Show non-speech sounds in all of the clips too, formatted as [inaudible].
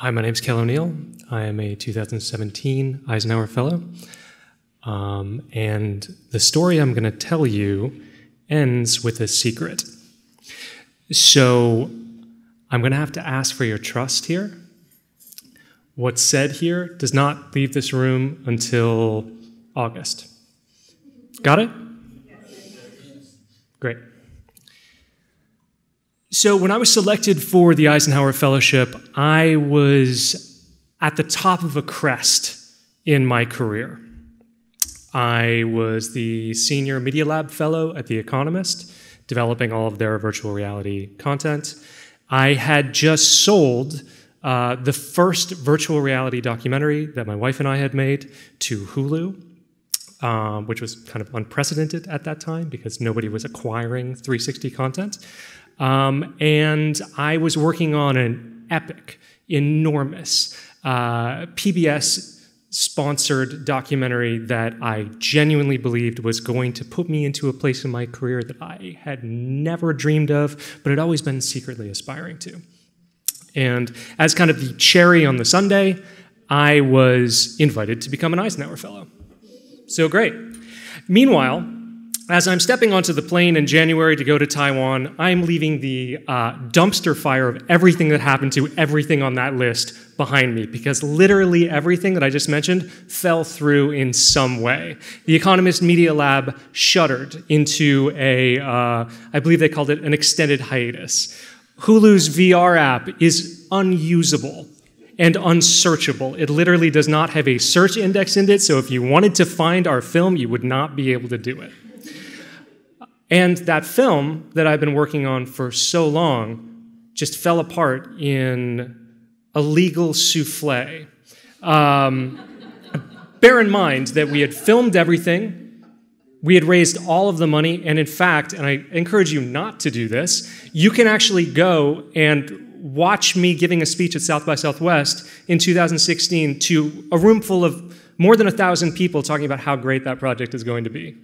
Hi, my name is Kel O'Neill. I am a 2017 Eisenhower Fellow. Um, and the story I'm going to tell you ends with a secret. So I'm going to have to ask for your trust here. What's said here does not leave this room until August. Got it? Great. So, when I was selected for the Eisenhower Fellowship, I was at the top of a crest in my career. I was the Senior Media Lab Fellow at The Economist, developing all of their virtual reality content. I had just sold uh, the first virtual reality documentary that my wife and I had made to Hulu. Um, which was kind of unprecedented at that time because nobody was acquiring 360 content. Um, and I was working on an epic, enormous uh, PBS sponsored documentary that I genuinely believed was going to put me into a place in my career that I had never dreamed of, but had always been secretly aspiring to. And as kind of the cherry on the sundae, I was invited to become an Eisenhower Fellow. So great. Meanwhile, as I'm stepping onto the plane in January to go to Taiwan, I'm leaving the uh, dumpster fire of everything that happened to everything on that list behind me because literally everything that I just mentioned fell through in some way. The Economist Media Lab shuttered into a, uh, I believe they called it an extended hiatus. Hulu's VR app is unusable and unsearchable. It literally does not have a search index in it, so if you wanted to find our film, you would not be able to do it. And that film that I've been working on for so long just fell apart in a legal souffle. Um, bear in mind that we had filmed everything, we had raised all of the money, and in fact, and I encourage you not to do this, you can actually go and watch me giving a speech at South by Southwest in 2016 to a room full of more than a thousand people talking about how great that project is going to be.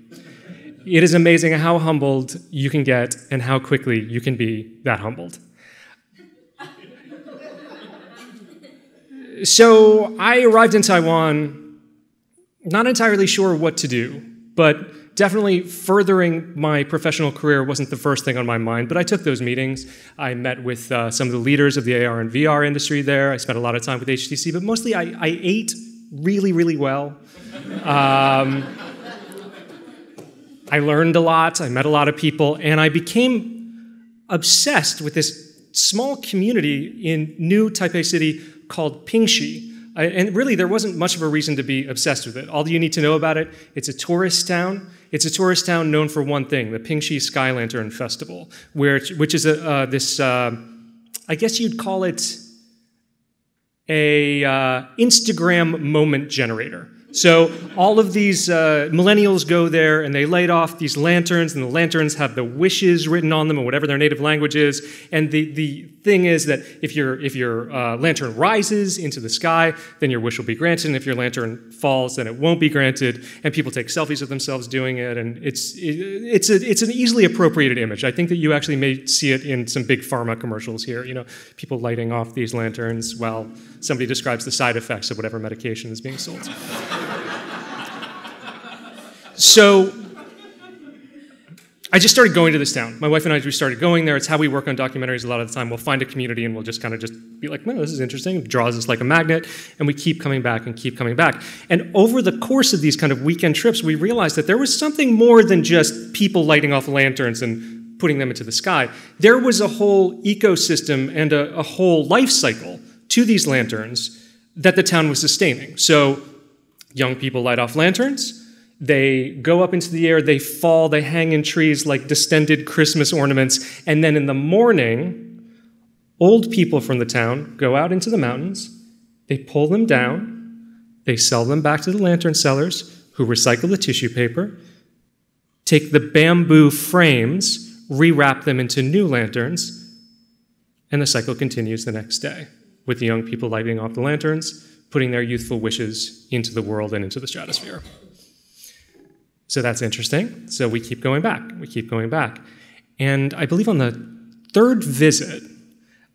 It is amazing how humbled you can get and how quickly you can be that humbled. so I arrived in Taiwan, not entirely sure what to do, but definitely furthering my professional career wasn't the first thing on my mind. But I took those meetings. I met with uh, some of the leaders of the AR and VR industry there. I spent a lot of time with HTC, but mostly I, I ate really, really well. Um, I learned a lot, I met a lot of people, and I became obsessed with this small community in new Taipei City called Pingxi. And really, there wasn't much of a reason to be obsessed with it. All you need to know about it, it's a tourist town. It's a tourist town known for one thing, the Pingxi Sky Lantern Festival, where, which is a, uh, this, uh, I guess you'd call it a uh, Instagram moment generator. So all of these uh, millennials go there and they light off these lanterns, and the lanterns have the wishes written on them or whatever their native language is. And the, the thing is that if your, if your uh, lantern rises into the sky, then your wish will be granted. And if your lantern falls, then it won't be granted. And people take selfies of themselves doing it. And it's, it, it's, a, it's an easily appropriated image. I think that you actually may see it in some big pharma commercials here. You know, people lighting off these lanterns while somebody describes the side effects of whatever medication is being sold. [laughs] So I just started going to this town. My wife and I we started going there. It's how we work on documentaries a lot of the time. We'll find a community and we'll just kind of just be like, no, this is interesting. It draws us like a magnet. And we keep coming back and keep coming back. And over the course of these kind of weekend trips, we realized that there was something more than just people lighting off lanterns and putting them into the sky. There was a whole ecosystem and a, a whole life cycle to these lanterns that the town was sustaining. So young people light off lanterns they go up into the air, they fall, they hang in trees like distended Christmas ornaments. And then in the morning, old people from the town go out into the mountains, they pull them down, they sell them back to the lantern sellers who recycle the tissue paper, take the bamboo frames, rewrap them into new lanterns, and the cycle continues the next day with the young people lighting off the lanterns, putting their youthful wishes into the world and into the stratosphere. So that's interesting. So we keep going back. We keep going back. And I believe on the third visit,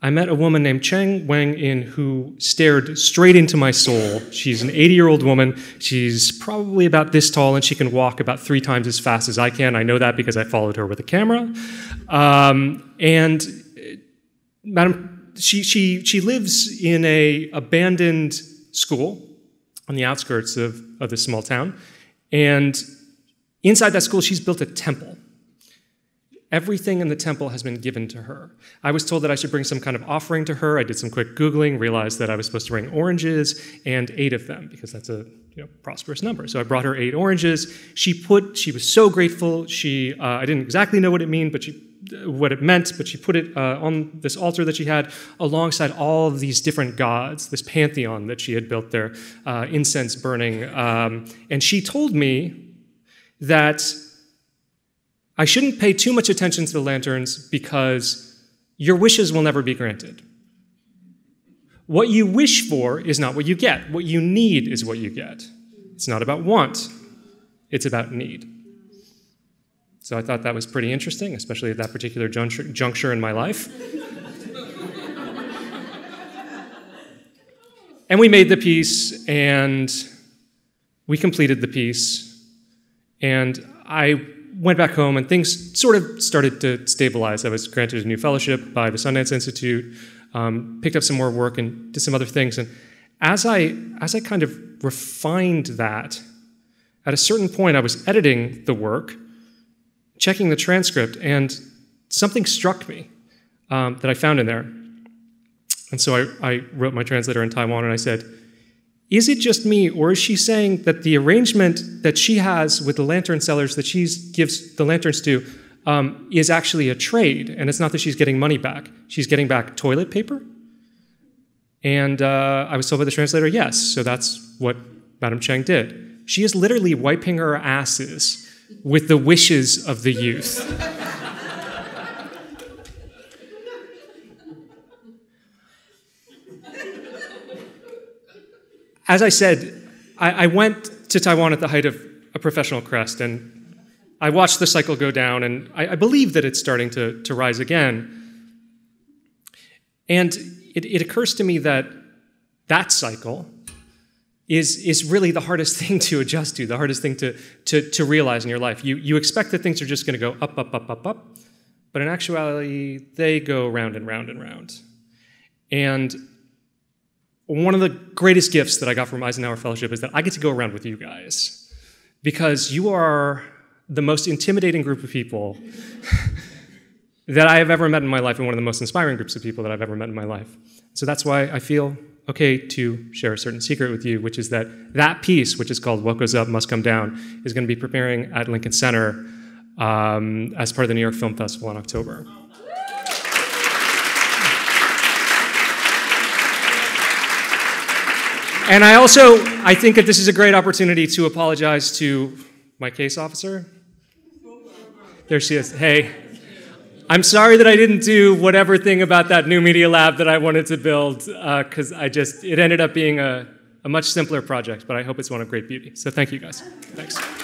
I met a woman named Cheng Wang In who stared straight into my soul. She's an 80 year old woman. She's probably about this tall and she can walk about three times as fast as I can. I know that because I followed her with a camera. Um, and uh, Madam, she, she, she lives in a abandoned school on the outskirts of, of this small town. And inside that school, she's built a temple. Everything in the temple has been given to her. I was told that I should bring some kind of offering to her. I did some quick Googling, realized that I was supposed to bring oranges and eight of them because that's a you know, prosperous number. So I brought her eight oranges. She put, she was so grateful. She, uh, I didn't exactly know what it mean, but she, what it meant, but she put it uh, on this altar that she had alongside all of these different gods, this pantheon that she had built there, uh, incense burning. Um, and she told me that I shouldn't pay too much attention to the lanterns because your wishes will never be granted. What you wish for is not what you get. What you need is what you get. It's not about want, it's about need. So I thought that was pretty interesting, especially at that particular juncture in my life. [laughs] and we made the piece, and we completed the piece, and I went back home and things sort of started to stabilize. I was granted a new fellowship by the Sundance Institute, um, picked up some more work and did some other things. And as I, as I kind of refined that, at a certain point, I was editing the work, checking the transcript, and something struck me um, that I found in there. And so I, I wrote my translator in Taiwan and I said, is it just me, or is she saying that the arrangement that she has with the lantern sellers that she gives the lanterns to um, is actually a trade, and it's not that she's getting money back. She's getting back toilet paper? And uh, I was told by the translator, yes, so that's what Madam Cheng did. She is literally wiping her asses with the wishes of the youth. [laughs] as I said, I, I, went to Taiwan at the height of a professional crest, and I watched the cycle go down, and I, I believe that it's starting to, to rise again. And it, it occurs to me that that cycle is, is really the hardest [laughs] thing to adjust to, the hardest thing to, to, to realize in your life. You, you expect that things are just going to go up, up, up, up, up, but in actuality, they go round and round and round. And one of the greatest gifts that I got from Eisenhower Fellowship is that I get to go around with you guys because you are the most intimidating group of people [laughs] that I have ever met in my life and one of the most inspiring groups of people that I've ever met in my life. So that's why I feel okay to share a certain secret with you, which is that that piece, which is called What Goes Up Must Come Down, is going to be preparing at Lincoln Center um, as part of the New York Film Festival in October. And I also, I think that this is a great opportunity to apologize to my case officer. There she is. Hey, I'm sorry that I didn't do whatever thing about that new media lab that I wanted to build, because uh, I just, it ended up being a, a much simpler project, but I hope it's one of great beauty. So thank you guys. Thanks.